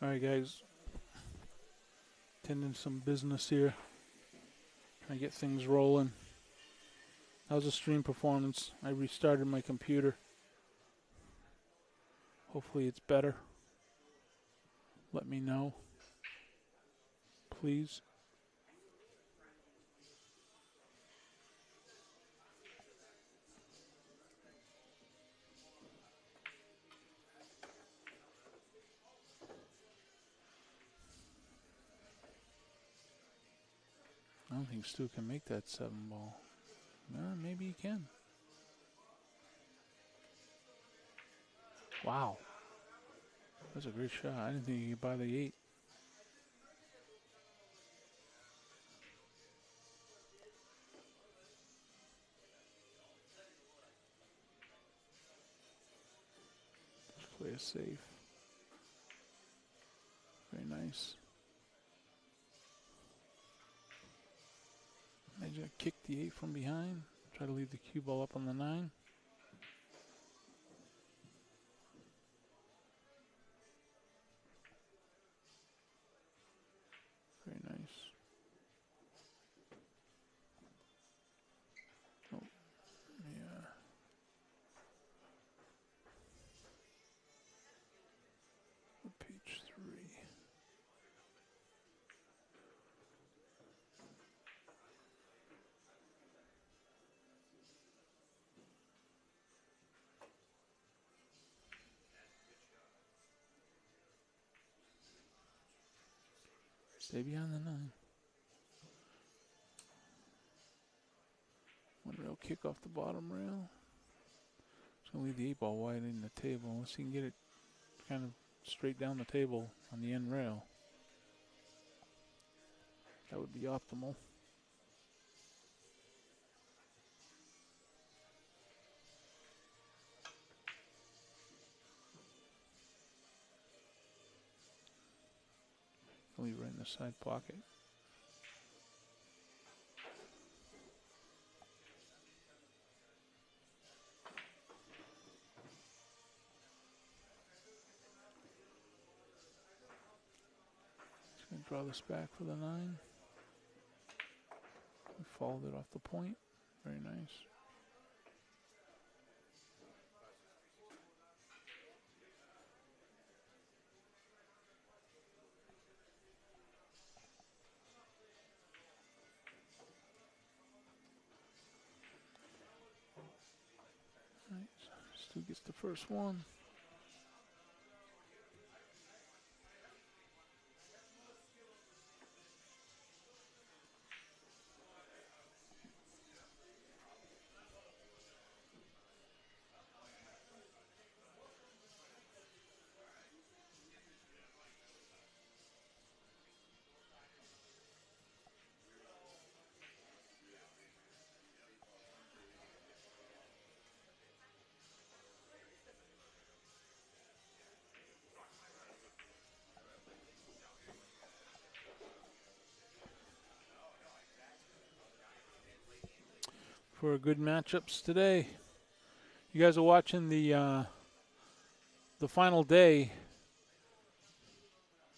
All right, guys. Tending some business here. Trying to get things rolling. How's the stream performance? I restarted my computer. Hopefully it's better. Let me know. Please. I don't think Stu can make that seven ball. Maybe he can. Wow. That's a great shot. I didn't think he could buy the eight. Play it safe. Very nice. kick the 8 from behind. Try to leave the cue ball up on the 9. Stay behind the nine. One rail kick off the bottom rail. Just gonna leave the eight ball wide in the table unless he can get it kind of straight down the table on the end rail. That would be optimal. Leave right in the side pocket. Just gonna draw this back for the nine. We followed it off the point. Very nice. Stu gets the first one. For good matchups today. You guys are watching the uh, the final day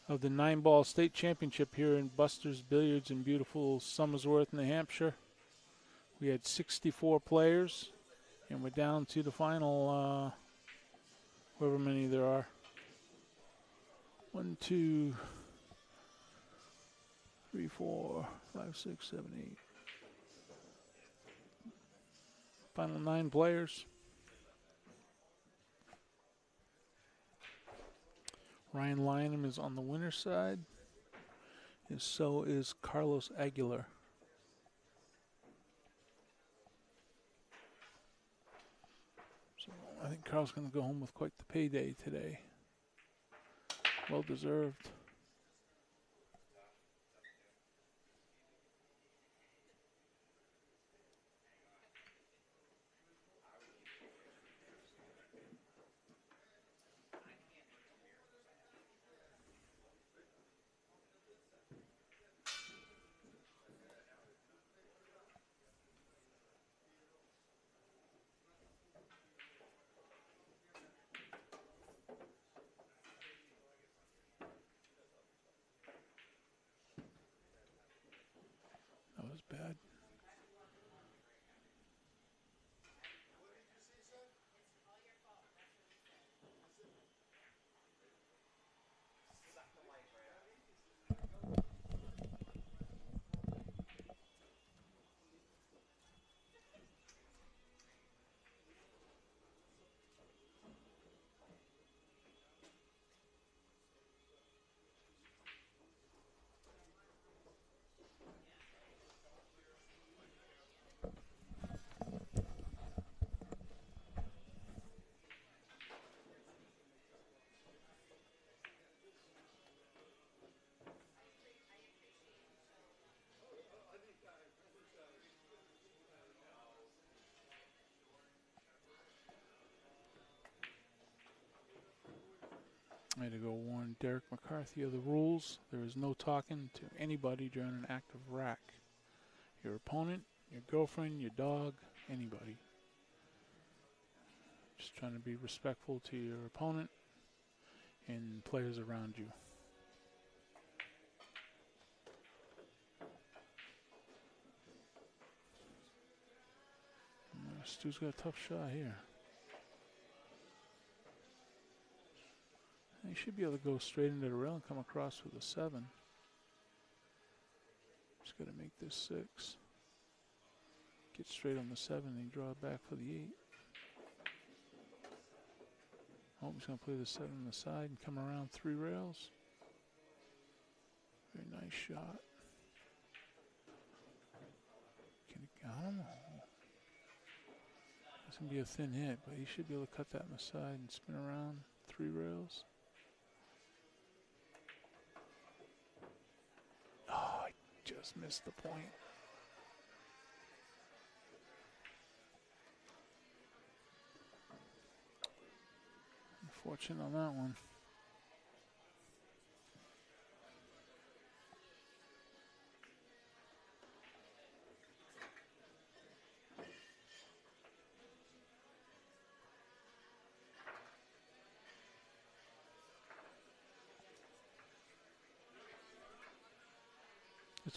of the nine ball state championship here in Buster's Billiards in beautiful Somersworth, New Hampshire. We had 64 players, and we're down to the final, uh, however many there are. One, two, three, four, five, six, seven, eight. Final nine players. Ryan Lynham is on the winner's side. And so is Carlos Aguilar. So I think Carl's going to go home with quite the payday today. Well deserved. Had to go warn Derrick McCarthy of the rules. There is no talking to anybody during an active rack. Your opponent, your girlfriend, your dog, anybody. Just trying to be respectful to your opponent and players around you. Stu's got a tough shot here. He should be able to go straight into the rail and come across with a seven. Just got to make this six. Get straight on the seven and draw it back for the eight. Oh, he's going to play the seven on the side and come around three rails. Very nice shot. Can he got him? Going to be a thin hit, but he should be able to cut that on the side and spin around three rails. Oh, I just missed the point. Unfortunate on that one.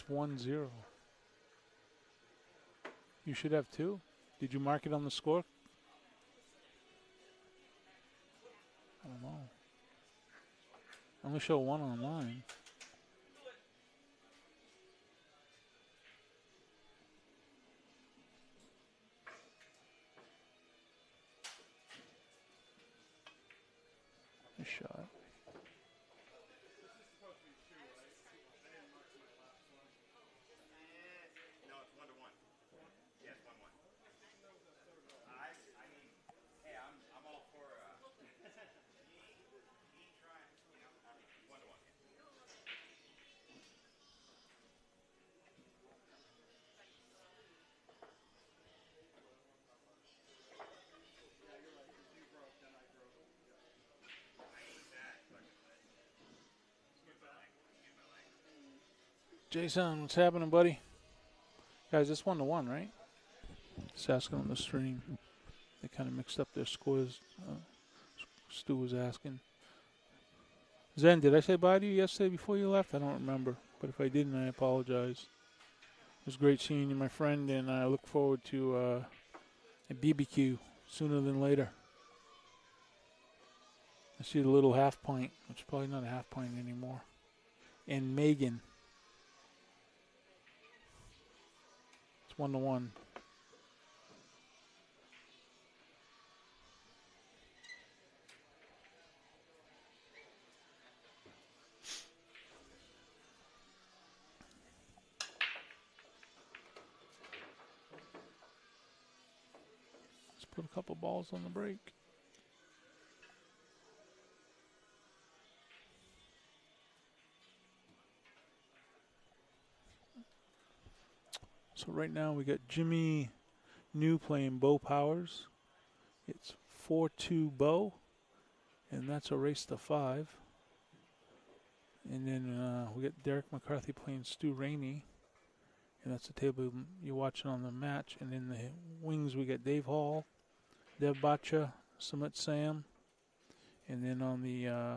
One zero. You should have two. Did you mark it on the score? I don't know. I only show one online. Shot. No, it's one to one. Yeah, it's one one. I, I mean, hey, I'm, I'm all for. Uh, he, he trying, you know, I mean, one to one. Jason, what's happening, buddy? Guys, it's one to one, right? Just asking on the stream. They kind of mixed up their scores. Uh, Stu was asking. Zen, did I say bye to you yesterday before you left? I don't remember, but if I didn't, I apologize. It was great seeing you, my friend, and I look forward to uh, a BBQ sooner than later. I see the little half pint, which is probably not a half pint anymore. And Megan. It's one to one. Let's put a couple balls on the break. So right now we got Jimmy New playing Bo Powers. It's 4 2 Bo, and that's a race to five. And then uh, we got Derrick McCarthy playing Stu Rainey, and that's the table you're watching on the match. And in the wings we got Dave Hall, Dev Bacha, Sumit Sam, and then on the uh,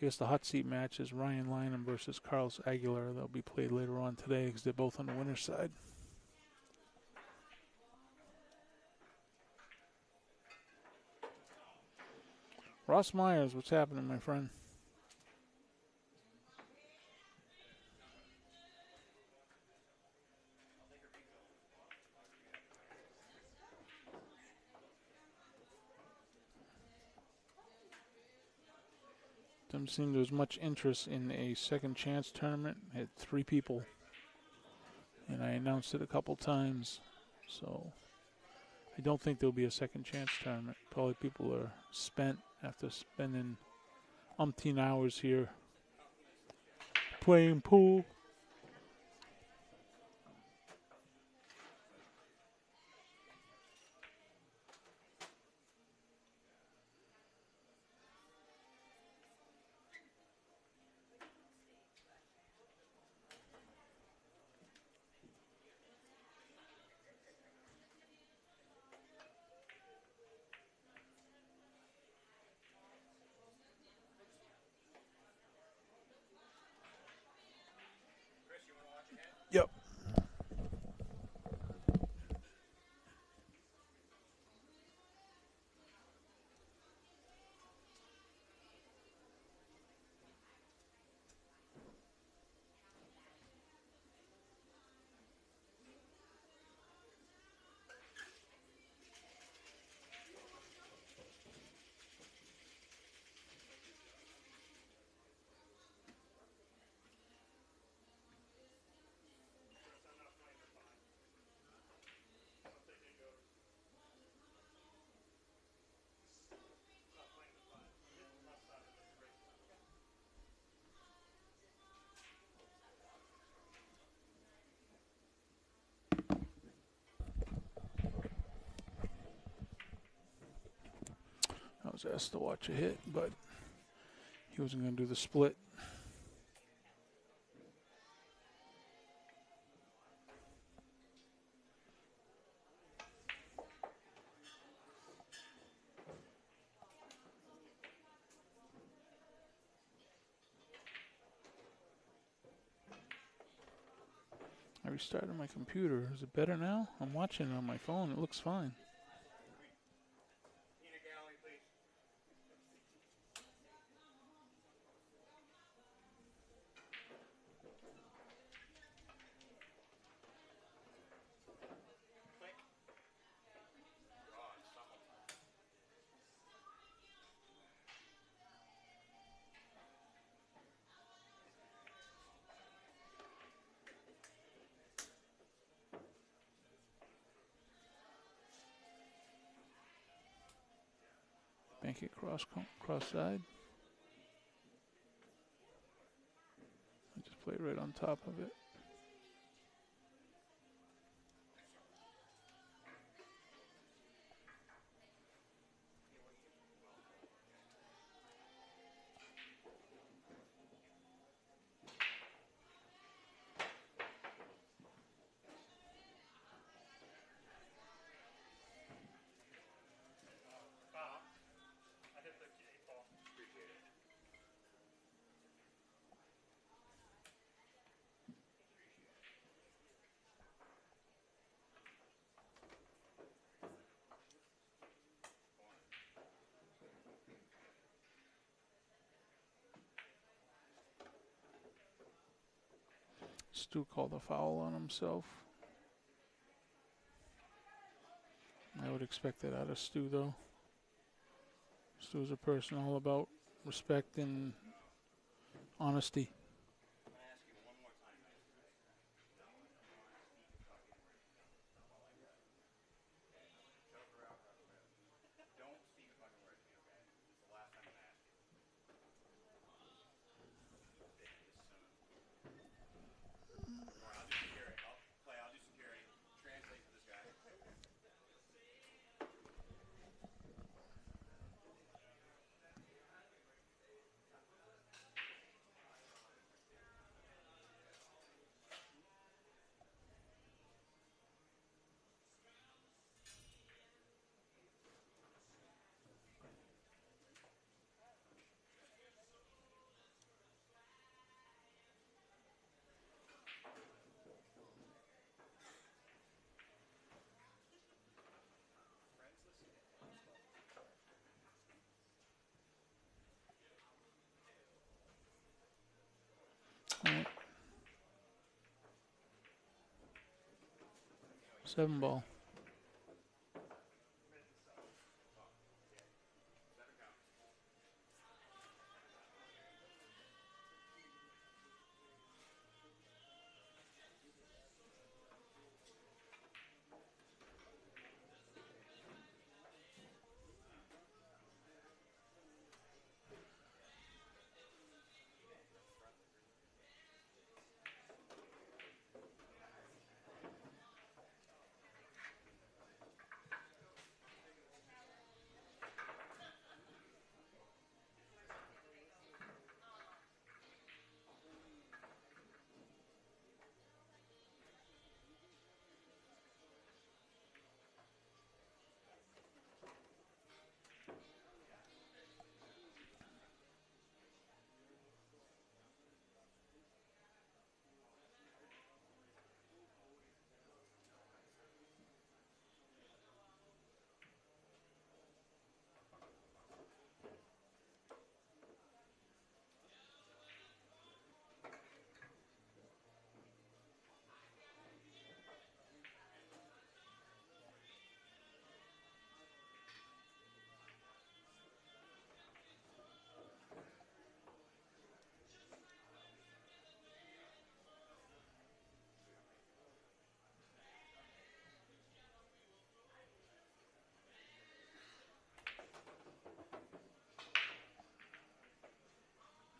I guess the hot seat match is Ryan Lynham versus Carlos Aguilar. That'll be played later on today because they're both on the winner's side. Ross Myers, what's happening, my friend? Doesn't seem there's much interest in a second chance tournament. Had three people, and I announced it a couple times, so I don't think there'll be a second chance tournament. Probably people are spent after spending umpteen hours here playing pool. Was asked to watch a hit, but he wasn't going to do the split. I restarted my computer. Is it better now? I'm watching it on my phone. It looks fine. Cross cross side. I just play right on top of it. Stu called a foul on himself. I would expect that out of Stu, though. Stu's a person all about respect and honesty. I'm gonna ask you one more time, guys. Choke her out. Don't speak a fucking word to me, okay? It's the last time I'm gonna ask you. Bitch, this son of- Alright, I'll do security. I'll play. I'll do security. Translate for this guy. All right. Seven ball.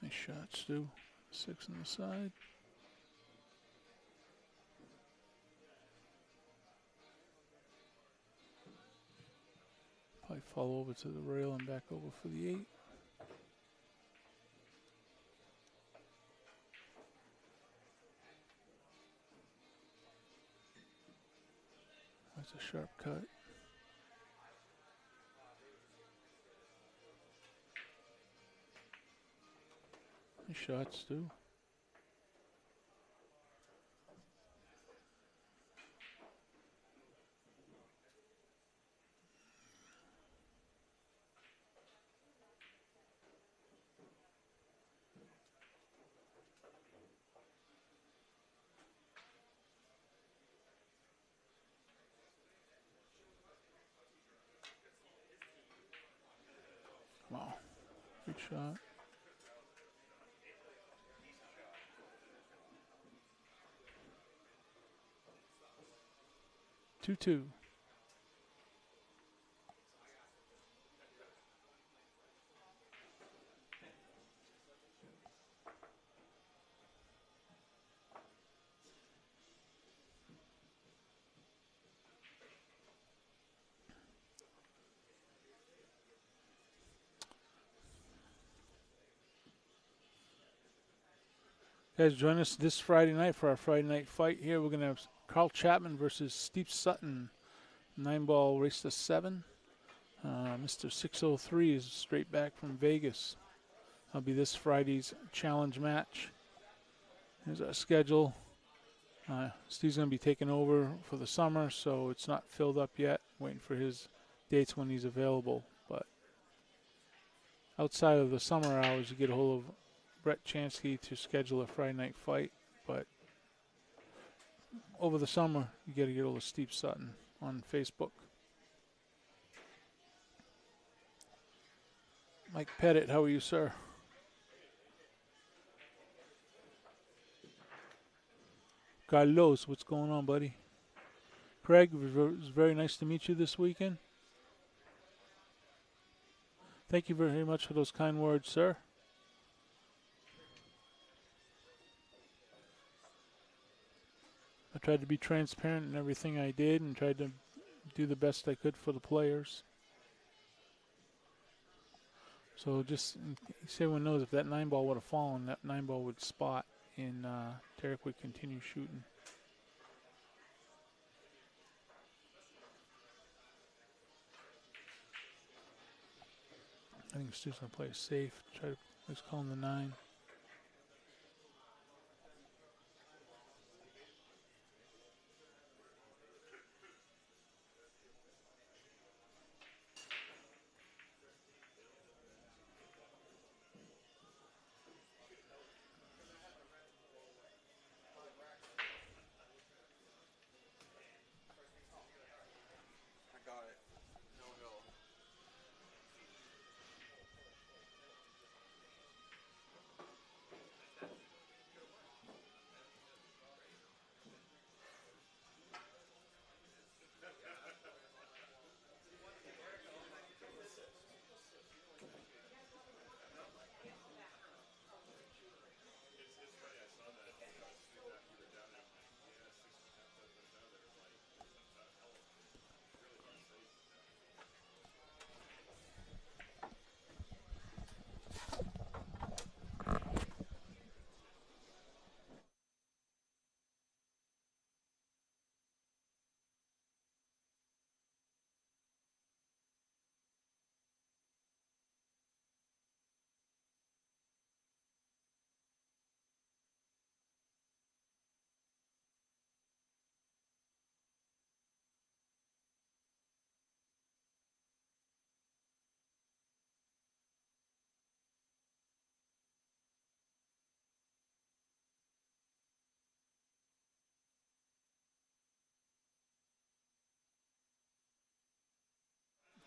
Nice shot, Stu. Six on the side. Probably fall over to the rail and back over for the eight. That's a sharp cut. Shots too. Wow. Good shot. Two two. Guys, join us this Friday night for our Friday night fight here. We're going to have Carl Chapman versus Steve Sutton. Nine ball race to seven. Uh, Mr. 603 is straight back from Vegas. That'll be this Friday's challenge match. Here's our schedule. Uh, Steve's going to be taking over for the summer, so it's not filled up yet. Waiting for his dates when he's available. But outside of the summer hours, you get a hold of Brett Chansky to schedule a Friday night fight, over the summer you got to get of Steve Sutton on Facebook. Mike Pettit, how are you, sir? Carlos, what's going on, buddy? Craig, it was very nice to meet you this weekend. Thank you very much for those kind words, sir. I tried to be transparent in everything I did and tried to do the best I could for the players. So just so everyone knows, if that nine ball would have fallen, that nine ball would spot, and uh, Derrick would continue shooting. I think Stu's gonna play safe. Try to let's call him the nine.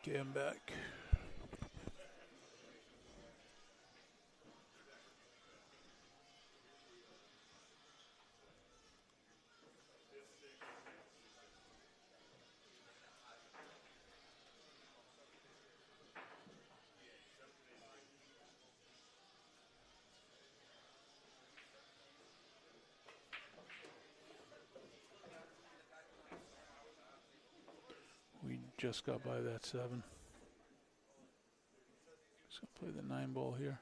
Him back. just got by that seven. Just gonna play the nine ball here.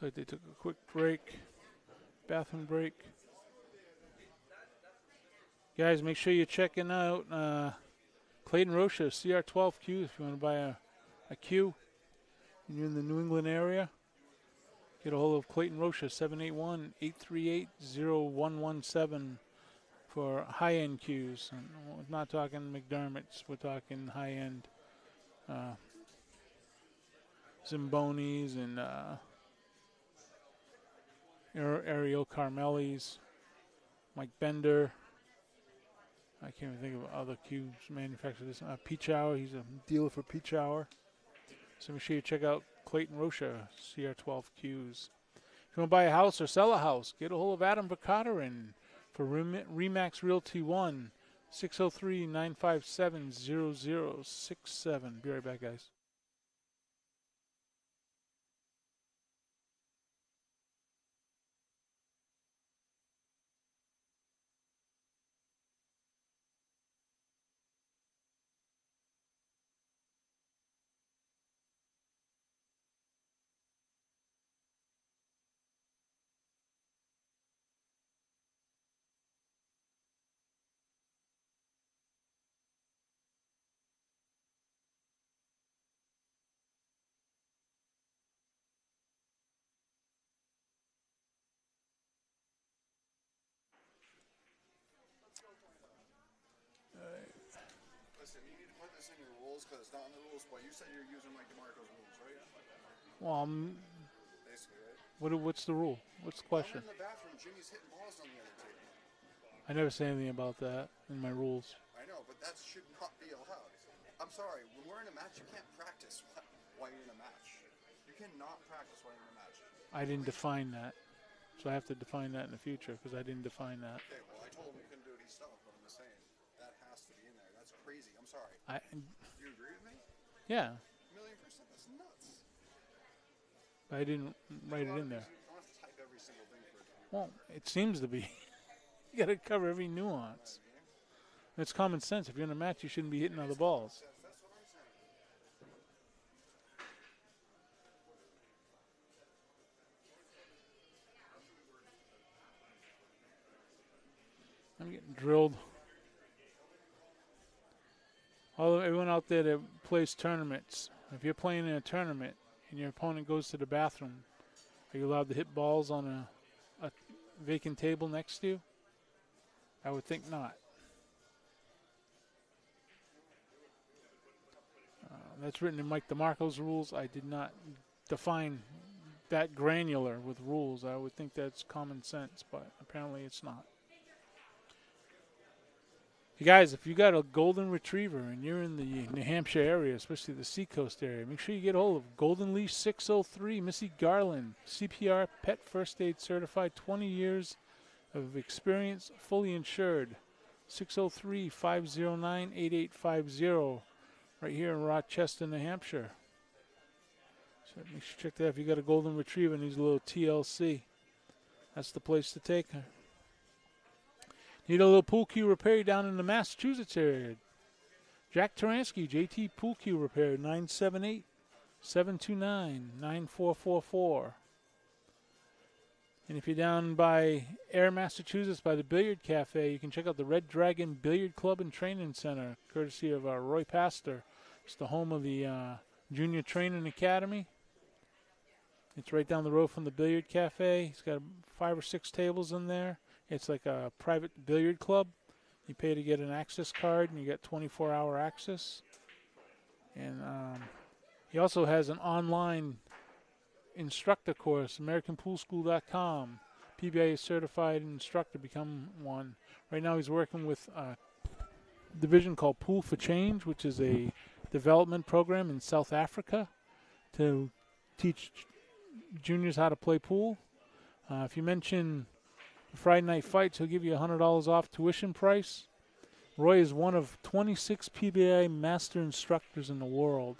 Like they took a quick break, bathroom break. Guys, make sure you're checking out uh, Clayton Rocha CR12Q if you want to buy a, a Q and you're in the New England area. Get a hold of Clayton Rocha 781 838 0117 for high end Qs. And we're not talking McDermott's, we're talking high end uh, Zimbonis and. Uh, Ariel Carmelis, Mike Bender. I can't even think of other cubes manufacturers. Uh, Pechauer, he's a dealer for Pechauer. So make sure you check out Clayton Rocha, CR12 Qs. If you want to buy a house or sell a house, get a hold of Adam Vakatarin for Remax Realty 1, 603 957 0067. Be right back, guys. Listen, you need to put this in your rules because it's not in the rules. But you said you're using Mike DeMarco's rules, right? Well, um, Basically, right? what, what's the rule? What's the question? I'm in the bathroom. Jimmy's hitting balls on the other table. I never say anything about that in my rules. I know, but that should not be allowed. I'm sorry. When we're in a match, you can't practice while you're in a match. You cannot practice while you're in a match. I didn't define that, so I have to define that in the future because I didn't define that. Okay, well, I told him he couldn't do it himself, but I'm just saying that has to be in there. That's crazy. I'm sorry. I, you agree with me? yeah, A million percent. That's nuts. but I didn't write it in there. You don't to type every single thing for it to be. Well, it seems to be. you got to cover every nuance. It's common sense. If you're in a match, you shouldn't be hitting other balls. That's what I'm saying. I'm getting drilled. All everyone out there that plays tournaments, if you're playing in a tournament and your opponent goes to the bathroom, are you allowed to hit balls on a, a vacant table next to you? I would think not. Uh, that's written in Mike DeMarco's rules. I did not define that granular with rules. I would think that's common sense, but apparently it's not. You guys, if you got a golden retriever and you're in the New Hampshire area, especially the Seacoast area, make sure you get hold of Golden Leash 603, Missy Garland, CPR Pet First Aid Certified, 20 years of experience, fully insured. 603 509 8850, right here in Rochester, New Hampshire. So make sure you check that if you got a golden retriever and needs a little TLC. That's the place to take her. Need a little pool cue repair down in the Massachusetts area. Jack Taransky, JT Pool Cue Repair, 978 729 9444. And if you're down by Ayer, Massachusetts, by the Billiard Cafe, you can check out the Red Dragon Billiard Club and Training Center, courtesy of uh, Roy Pastor. It's the home of the uh, Junior Training Academy. It's right down the road from the Billiard Cafe. He's got five or six tables in there. It's like a private billiard club. You pay to get an access card, and you get 24-hour access. And um, he also has an online instructor course, AmericanPoolSchool.com. PBA certified instructor, become one. Right now, he's working with a division called Pool for Change, which is a development program in South Africa to teach juniors how to play pool. Uh, if you mention Friday Night Fights, he'll give you $100 off tuition price. Roy is one of 26 PBA master instructors in the world.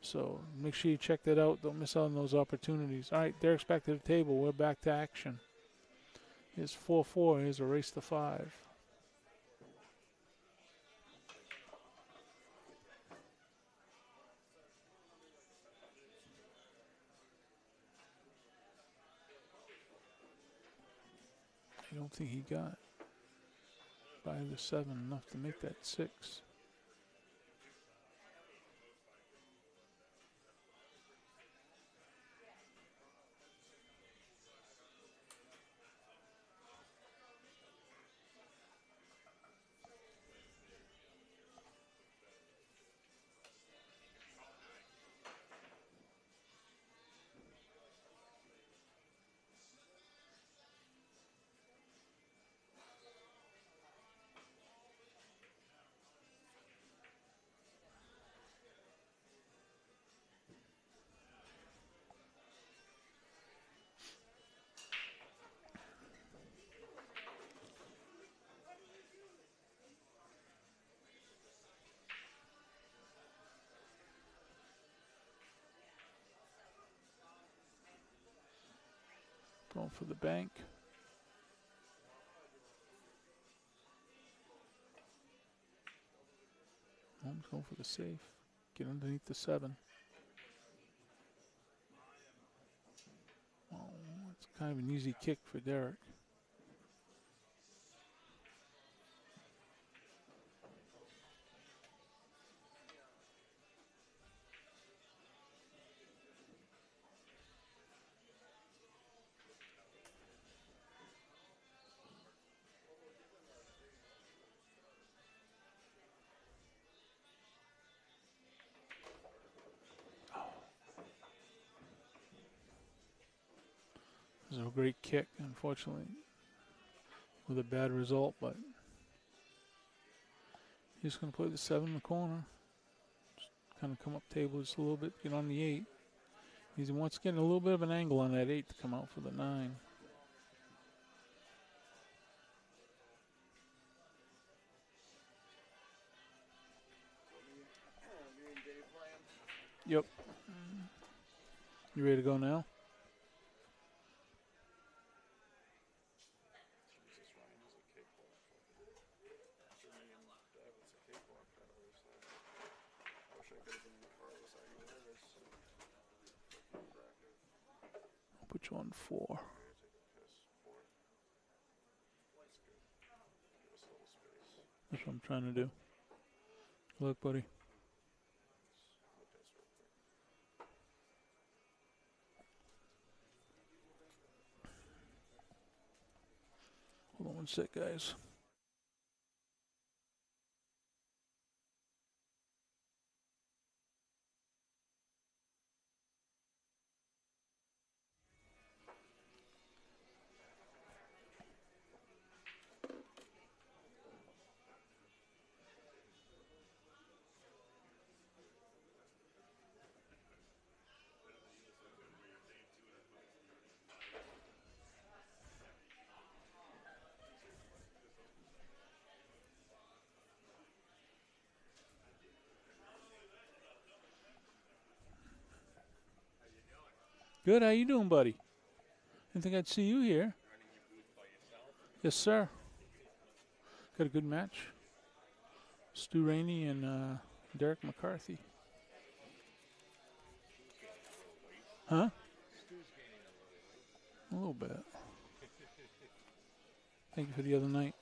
So make sure you check that out. Don't miss out on those opportunities. All right, Derrick's back to the table. We're back to action. Here's 4 4. Here's a race to 5. Don't think he got by the 7 enough to make that 6. For the bank. Holmes going for the safe. Get underneath the seven. Oh, it's kind of an easy kick for Derrick. Kick, unfortunately, with a bad result, but he's going to play the seven in the corner. Just kind of come up table just a little bit, get on the eight. He's once getting a little bit of an angle on that eight to come out for the nine. Yep. You ready to go now? On four. That's what I'm trying to do. Look, buddy. Hold on one sec, guys. Good. How you doing, buddy? Didn't think I'd see you here. Yes, sir. Got a good match. Stu Rainey and uh, Derrick McCarthy. Huh? A little bit. Thank you for the other night.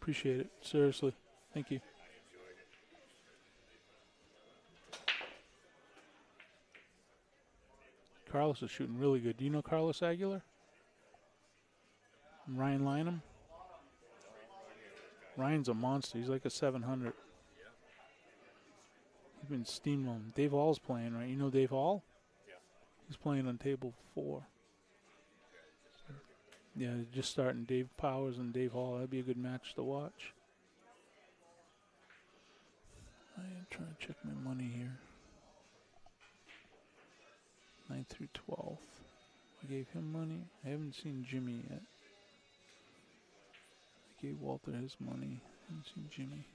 Appreciate it. Seriously. Thank you. Carlos is shooting really good. Do you know Carlos Aguilar? And Ryan Lynham? Ryan's a monster. He's like a 700. He's been steamrolling. Dave Hall's playing, right? You know Dave Hall? Yeah. He's playing on table four. Yeah, just starting Dave Powers and Dave Hall. That'd be a good match to watch. I am trying to check my money here. 9 through 12. I gave him money. I haven't seen Jimmy yet. I gave Walter his money. I haven't seen Jimmy.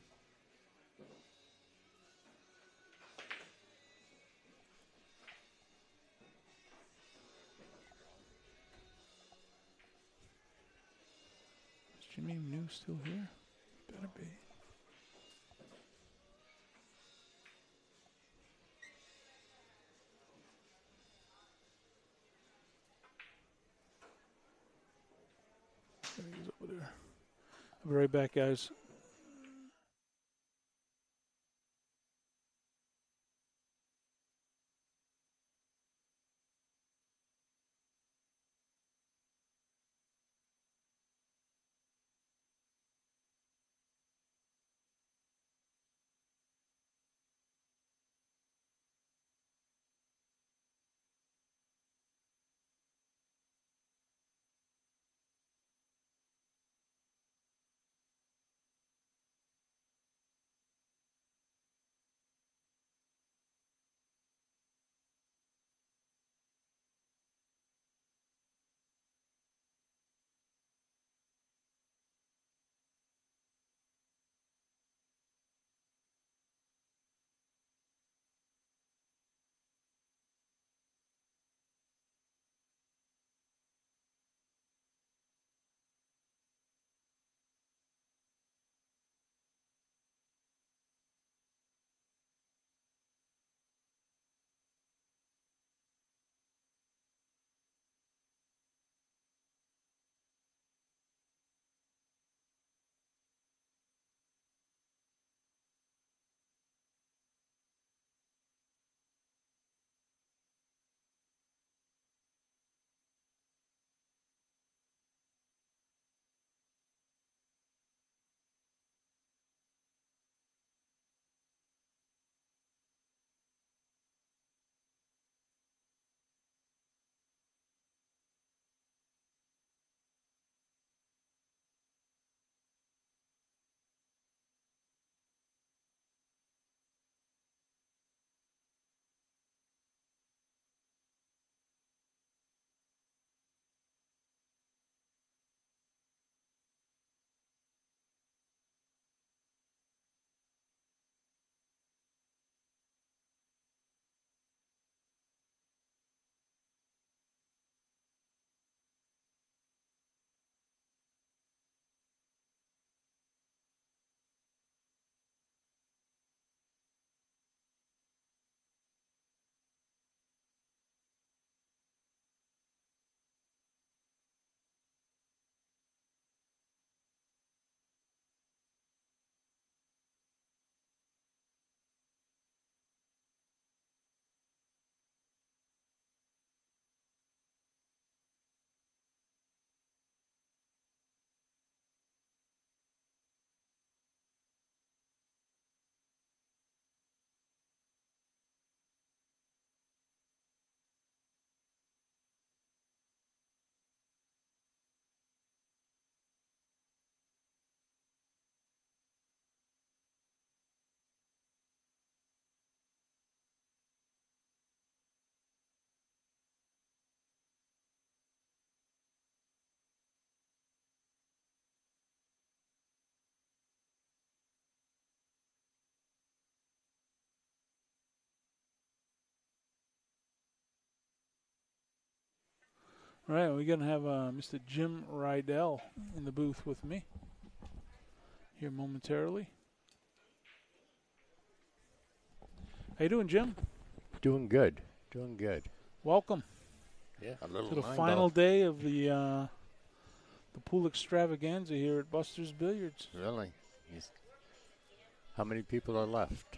Is Jimmy New still here? Better be. Be right back, guys. All right, we're going to have uh, Mr. Jim Rydell in the booth with me here momentarily. How you doing, Jim? Doing good. Doing good. Welcome Yeah, a little to the final off. day of the uh, the pool extravaganza here at Buster's Billiards. Really? He's- How many people are left?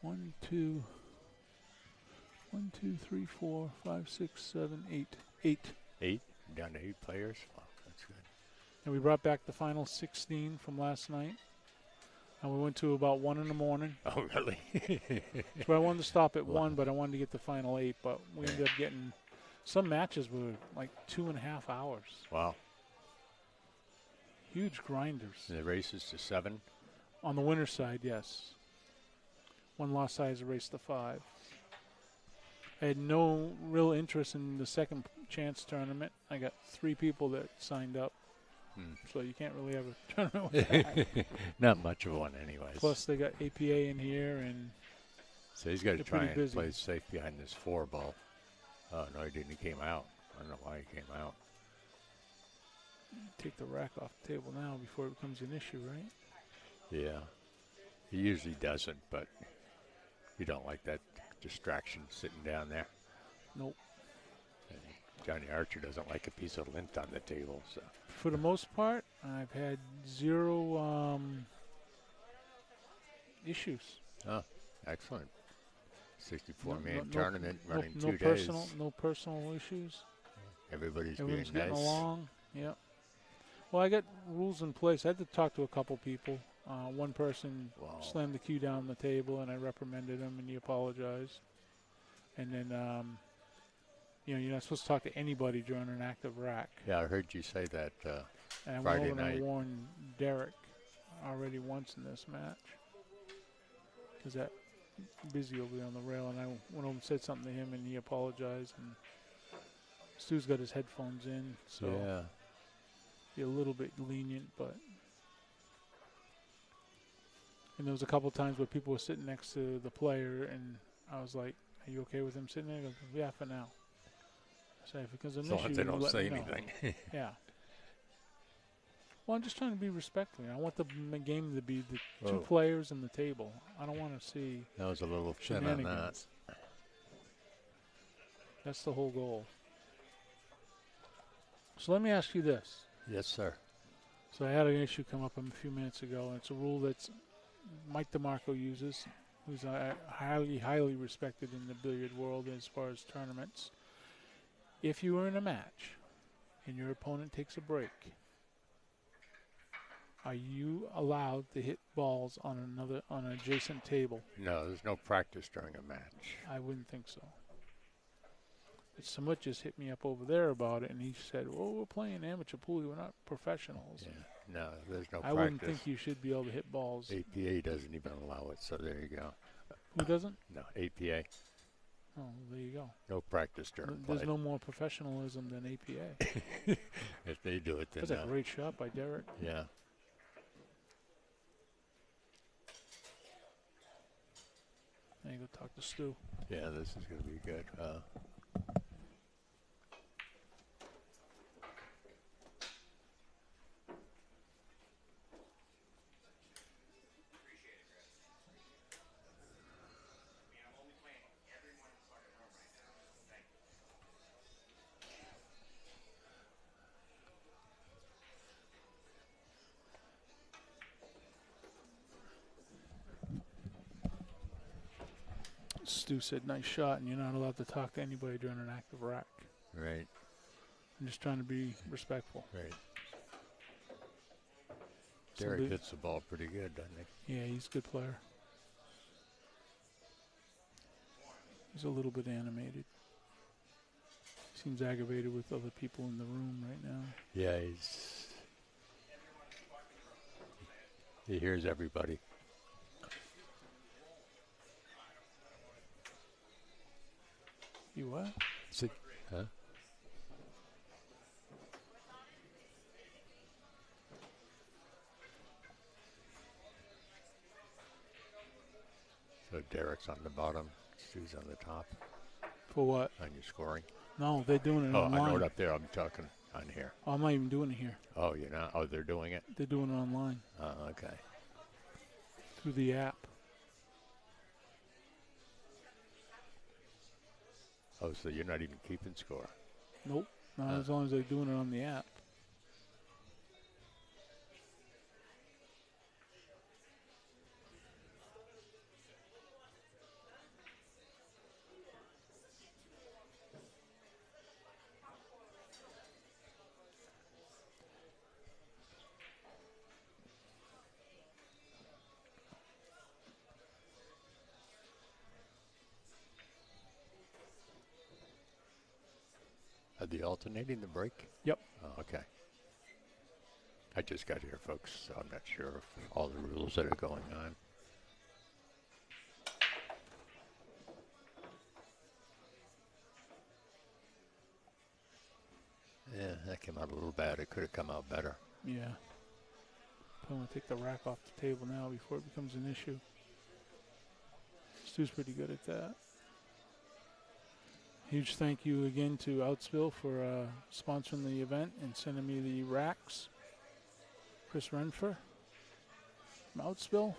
One, two, one, two, three, four, five, six, seven, eight, eight. Eight. Down to eight players. Wow, that's good. And we brought back the final 16 from last night. And we went to about one in the morning. Oh, really? So I wanted to stop at Wow. one, but I wanted to get the final eight. But we ended up getting Some matches were like two and a half hours. Wow. Huge grinders. And the races to seven. On the winner's side, yes. One lost side is a race to five. I had no real interest in the second chance tournament. I got three people that signed up, Hmm. so you can't really have a tournament with that. Not much of one, anyways. Plus, they got APA in here, and so he's got to try and busy. play safe behind this four ball. Oh no, he didn't. He came out. I don't know why he came out. take the rack off the table now before it becomes an issue, right? Yeah. He usually doesn't, but you don't like that distraction sitting down there. Nope. And Johnny Archer doesn't like a piece of lint on the table, so For the most part, I've had zero um, issues. oh, excellent. 64 No- man no- tournament no, running no two personal, days. no personal issues. Everybody's being getting nice. along. Yep. Well, I got rules in place. I had to talk to a couple people. Uh, one person Wow. slammed the cue down on the table, and I reprimanded him, and he apologized. And then, um, you know, you're not supposed to talk to anybody during an active rack. Yeah, I heard you say that. Uh, And I Friday went over and I night. warned Derrick already once in this match. Because that busy over there on the rail, and I went over and said something to him, and he apologized. And Stu's got his headphones in, so yeah. be a little bit lenient, but. And there was a couple times where people were sitting next to the player, and I was like, "Are you okay with him sitting there?" Goes, "Yeah, for now." I say, "If it becomes an long issue, they don't say anything. Yeah. Well, I'm just trying to be respectful. I want the game to be the two Oh. players and the table. I don't want to see that was a little thin on that. That's the whole goal. So let me ask you this. Yes, sir. So I had an issue come up a few minutes ago, and it's a rule that Mike DeMarco uses, who's uh, highly, highly respected in the billiard world as far as tournaments. If you are in a match and your opponent takes a break, are you allowed to hit balls on another on an adjacent table? No, there's no practice during a match. I wouldn't think so. But Samut just hit me up over there about it, and he said, "Well, we're playing amateur pool. We're not professionals." Yeah. No, there's no I practice. wouldn't think you should be able to hit balls. APA doesn't even allow it, so there you go. Who doesn't? No, APA, Oh, there you go. no practice during There's play. no more professionalism than APA. if they do it, then That's a great shot by Derrick. Yeah. Now you go talk to Stu. Yeah, this is going to be good. Uh, Stu said, "Nice shot," and you're not allowed to talk to anybody during an active rack. right, I'm just trying to be respectful. right. Derrick hits the ball pretty good, doesn't he? Yeah, he's a good player. He's a little bit animated. Seems aggravated with other people in the room right now. Yeah, he's. He hears everybody. You what? Sit, huh? So Derrick's on the bottom, Stu's on the top For what? on your scoring. No, they're doing it Oh, online. I know it up there. I'm talking on here. Oh, I'm not even doing it here. Oh, you're not? Oh, they're doing it? They're doing it online Oh, okay. through the app. Oh, so you're not even keeping score? Nope. Not Huh. as long as they're doing it on the app. Alternating the break? Yep. Oh, okay. I just got here, folks, so I'm not sure of all the rules that are going on. Yeah, that came out a little bad. It could have come out better. Yeah. I'm going to take the rack off the table now before it becomes an issue. Stu's pretty good at that. Huge thank you again to Outspill for uh, sponsoring the event and sending me the racks. Chris Renfer from Outspill.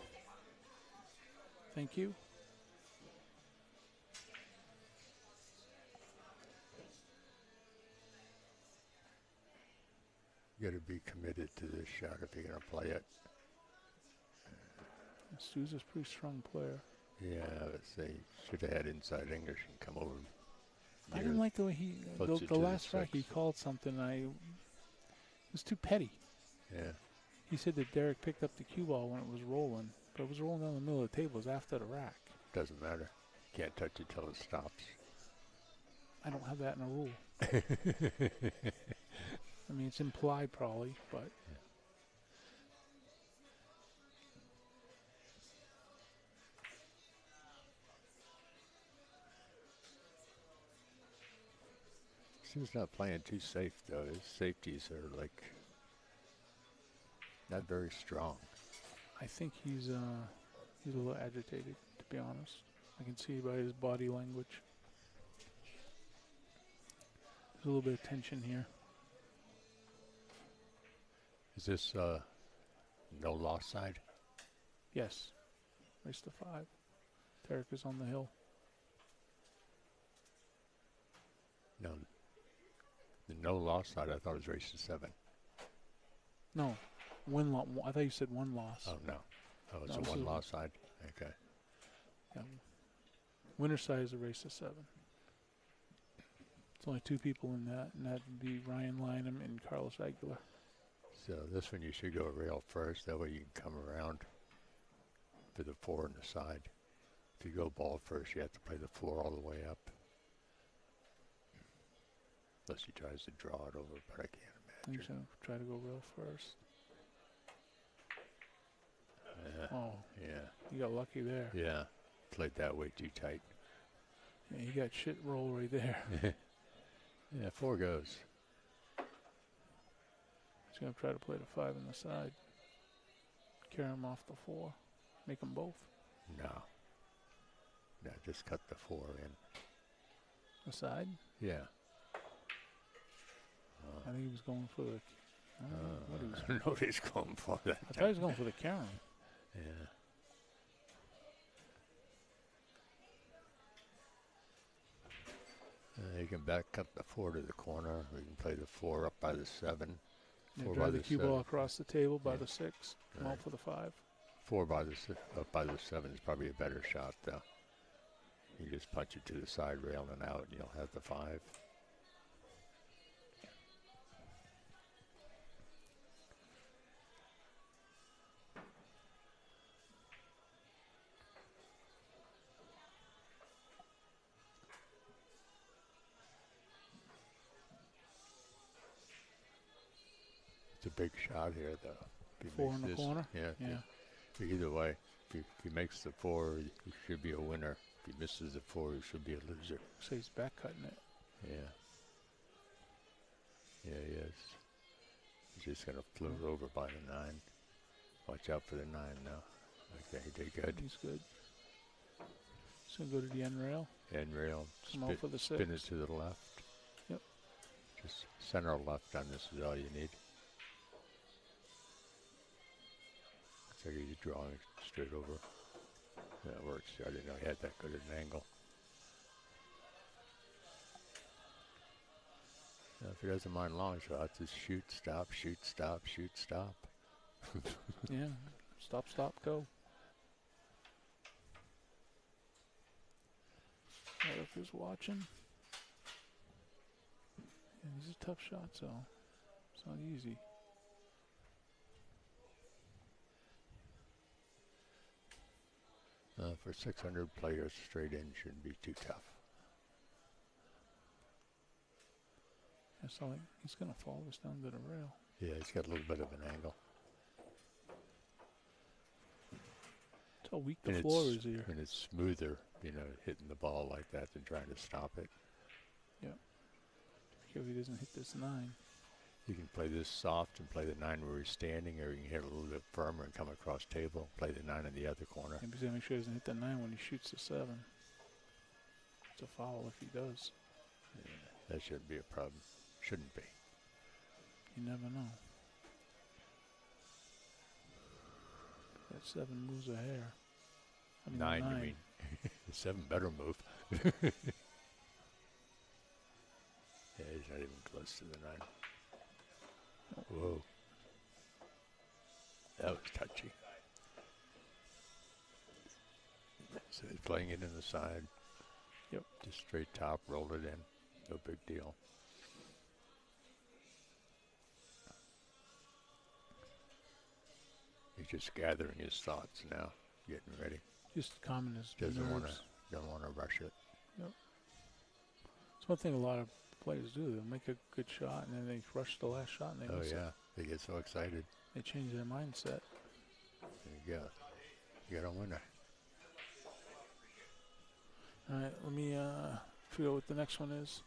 Thank you. You got to be committed to this shot if you're going to play it. Stu's a pretty strong player. Yeah, but they should have had inside English and come over. I didn't like the way he uh, the, the the last rack he called something. I it was too petty. Yeah, He said that Derrick picked up the cue ball when it was rolling, but it was rolling down the middle of the table. It was after the rack. doesn't matter. Can't touch it till it stops. I don't have that in a rule. I mean, it's implied probably, but Seems not playing too safe though. His safeties are like not very strong. I think he's uh, he's a little agitated, to be honest. I can see by his body language. There's a little bit of tension here. Is this uh, no loss side? Yes, race to five. Derrick is on the hill. No. The no loss side. I thought it was race to seven. No, one loss. I thought you said one loss. Oh no. Oh, it's No, a one loss side. Okay. Yeah. Winner side is a race to seven. It's only two people in that, and that'd be Ryan Lynham and Carlos Aguilar. So this one you should go rail first. That way you can come around for the four on the side. If you go ball first, you have to play the four all the way up. Unless he tries to draw it over, but I can't imagine. just gonna try to go real first. Yeah, Oh, yeah, you got lucky there. yeah. Played that way too tight. Yeah, you got shit roll right there. Yeah, four goes. He's gonna try to play the five on the side. Carry him off the four. Make them both. No. No, just cut the four in. The side. Yeah. I think he was going for the. I don't know what he was. Nobody's going for that. I thought he was going for the Karen. Yeah. Uh, you can back up the four to the corner. We can play the four up by the seven. Yeah, Four by drive the the cue ball across the table by Yeah. the six. Come out Right. for the five. Four by the si- up by the seven is probably a better shot, though. You just punch it to the side rail and out, and you'll have the five. It's a big shot here, though. If he Four in the this- corner? Yeah. Yeah. Either way, if he, if he makes the four, he should be a winner. If he misses the four, he should be a loser. So he's back cutting it. Yeah. Yeah, he is. He's just going to float over by the nine. Watch out for the nine now. Okay, he did good. He's good. He's gonna go to the end rail. End rail, Come out for the spin it to the left. Yep. Just center left on this is all you need. So you're drawing straight over. That works. I didn't know he had that good of an angle. Now, if he doesn't mind long shots, just shoot, stop, shoot, stop, shoot, stop. Yeah. Stop, stop, go. Eric is watching. Yeah, these are tough shots, though. It's not easy. Uh, for 600 players, straight in shouldn't be too tough. It's not like he's gonna fall this down to the rail. Yeah, he's got a little bit of an angle. That's how weak the and floor is here. And it's smoother, you know, hitting the ball like that than trying to stop it. Here he doesn't hit this nine. You can play this soft and play the nine where he's standing, or you can hit it a little bit firmer and come across table, play the nine in the other corner. And he's make sure he doesn't hit the nine when he shoots the seven. It's a foul if he does. That shouldn't be a problem. Shouldn't be. You never know. That seven moves a hair. I mean, Nine, nine. you mean? the seven better move. yeah, he's not even close to the nine. Whoa. That was touchy. So he's playing it in the side. Yep. Just straight top, rolled it in. No big deal. He's just gathering his thoughts now, getting ready. Just calming his Doesn't want to don't want to rush it. It's one thing a lot of players do. They'll make a good shot and then they rush the last shot and they Oh miss it. yeah, they get so excited. They change their mindset. There you go. You got a winner. All right, let me uh, figure out what the next one is.